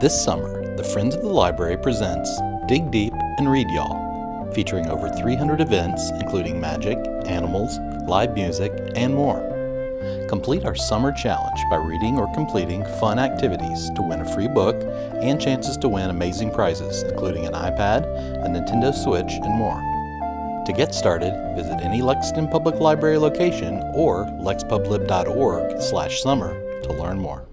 This summer, the Friends of the Library presents Dig Deep and Read Y'all, featuring over 300 events including magic, animals, live music, and more. Complete our summer challenge by reading or completing fun activities to win a free book and chances to win amazing prizes, including an iPad, a Nintendo Switch, and more. To get started, visit any Lexington Public Library location or lexpublib.org/summer to learn more.